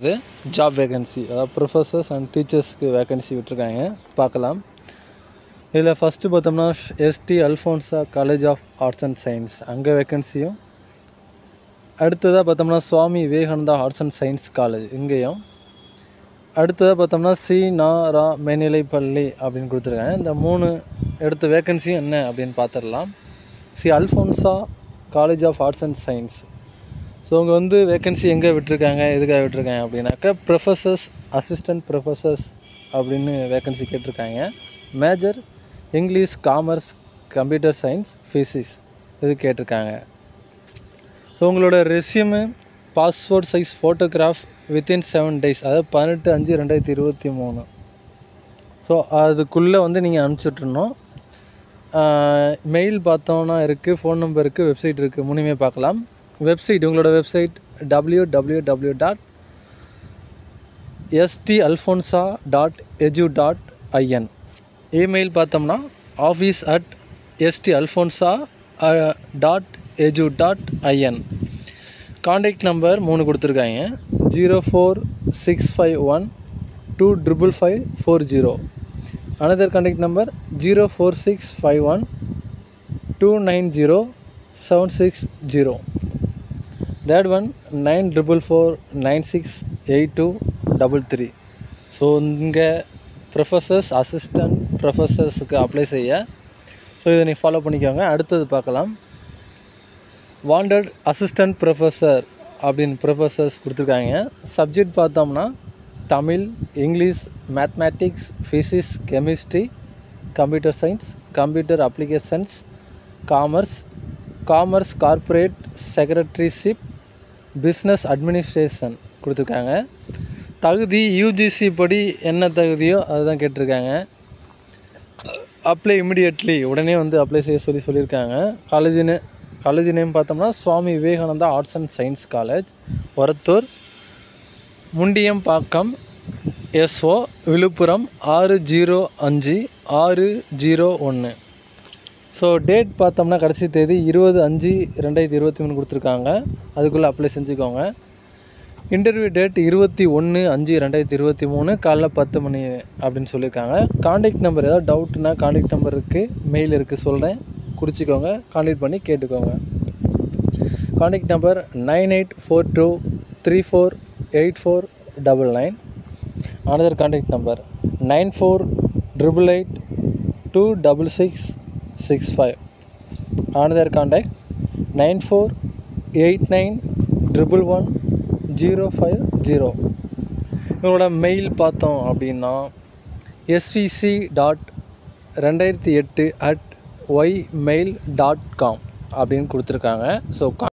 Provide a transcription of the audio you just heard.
இது job vacancy அதாவது professors and டீச்சர்ஸ்க்கு வேகன்சி விட்டுருக்காங்க. பார்க்கலாம். இதில் ஃபஸ்ட்டு பார்த்தோம்னா ST Alphonsa college of arts and science அங்கே வேகன்சியும் அடுத்ததாக பார்த்தோம்னா Swami Vivekananda arts and science college இங்கேயும். அடுத்ததாக பார்த்தோம்னா சி நா ரா மேல்நிலைப்பள்ளி அப்படின்னு கொடுத்துருக்காங்க. இந்த மூணு எடுத்த வேகன்சியும் என்ன அப்படின்னு பார்த்துடலாம். C Alphonsa college of arts and science so அவங்க வந்து வேகன்சி எங்கே விட்டுருக்காங்க? எதுக்காக விட்டுருக்காங்க அப்படின்னாக்கா ப்ரொஃபஸர்ஸ் அசிஸ்டன்ட் ப்ரொஃபஸர்ஸ் அப்படின்னு வேகன்சி கேட்டிருக்காங்க. Major English commerce computer science physics இது கேட்டிருக்காங்க. ஸோ உங்களோட resume passport size photograph within seven days அதாவது பதினெட்டு அஞ்சு ரெண்டாயிரத்தி இருபத்தி மூணு. ஸோ அதுக்குள்ளே வந்து நீங்கள் அனுப்பிச்சுட்ருணும் மெயில் பார்த்தோன்னா இருக்குது ஃபோன் நம்பர் இருக்குது வெப்சைட் இருக்குது மூணுமே பார்க்கலாம். வெப்சைட் உங்களோட website W W W dot ST Alphonsa dot edu dot IN email பார்த்தோம்னா office at ST Alphonsa dot edu dot IN contact number மூணு கொடுத்துருக்காங்க. Zero four six five one two triple five four zero another contact number zero four six five one two nine zero seven six zero third one nine triple four nine six eight two double three so இங்கே professors assistant ப்ரொஃபஸர்ஸுக்கு apply செய்ய. So இதை நீ follow பண்ணிக்கோங்க. அடுத்தது பார்க்கலாம். Wanted assistant professor அப்படின்னு professors கொடுத்துருக்காங்க. சப்ஜெக்ட் பார்த்தோம்னா Tamil English mathematics physics chemistry computer science computer applications commerce commerce corporate secretaryship business administration கொடுத்துருக்காங்க. தகுதி யூஜிசி படி என்ன தகுதியோ அதுதான் கேட்டிருக்காங்க. அப்ளை இமிடியட்லி உடனே வந்து அப்ளை செய்ய சொல்லி சொல்லியிருக்காங்க. காலேஜ் நே காலேஜ் நேம் பார்த்தோம்னா Swami Vivekananda arts and science college Orathur Mundiyampakkam SO Villupuram ஆறு ஜீரோ அஞ்சு ஆறு ஜீரோ ஒன்று ஸோ டேட் பார்த்தோம்னா கடைசி தேதி இருபது அஞ்சு ரெண்டாயிரத்தி இருபத்தி மூணு கொடுத்துருக்காங்க. அதுக்குள்ளே அப்ளை செஞ்சுக்கோங்க. இன்டர்வியூ டேட் இருபத்தி ஒன்று அஞ்சு ரெண்டாயிரத்தி இருபத்தி மூணு காலைல பத்து மணி அப்படின்னு சொல்லியிருக்காங்க. காண்டாக்ட் நம்பர் ஏதாவது டவுட்னா காண்டாக்ட் நம்பர் இருக்குது மெயில் இருக்குது சொல்கிறேன் குறிச்சிக்கோங்க காண்டாக்ட் பண்ணி கேட்டுக்கோங்க. Contact number nine eight four two three four eight four double nine. Another contact number nine four triple eight two double six six five another contact nine four eight nine triple one zero five zero இவங்களோட mail பார்த்தோம் அப்படின்னா SVC dot ரெண்டாயிரத்தி எட்டு at y mail dot com அப்படின்னு கொடுத்துருக்காங்க. So